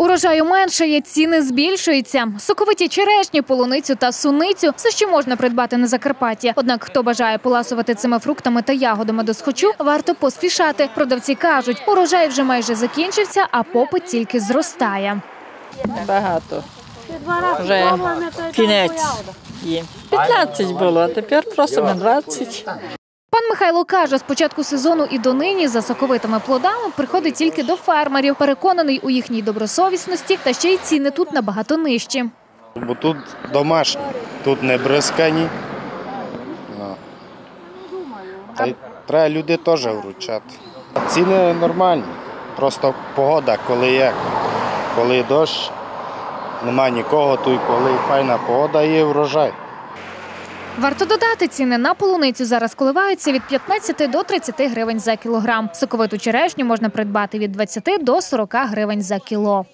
Урожаю меншає, ціни збільшуються. Соковиті черешні, полуницю та суницю все ще можна придбати на Закарпатті. Однак, хто бажає поласувати цими фруктами та ягодами до схочу, варто поспішати. Продавці кажуть, урожай вже майже закінчився, а попит тільки зростає. Багато. Вже кінець їм. 15 було, а тепер просимо 20. Пан Михайло каже, з початку сезону і донині за соковитими плодами приходить тільки до фермерів. Переконаний у їхній добросовісності, та ще й ціни тут набагато нижчі. Бо тут домашні, тут не бризкані. Ну. Та й треба люди теж вручати. Ціни нормальні. Просто погода, коли як. Коли дощ, нема нікого, то й коли файна погода є врожай. Варто додати, ціни на полуницю зараз коливаються від 15 до 30 гривень за кілограм. Соковиту черешню можна придбати від 20 до 40 гривень за кіло.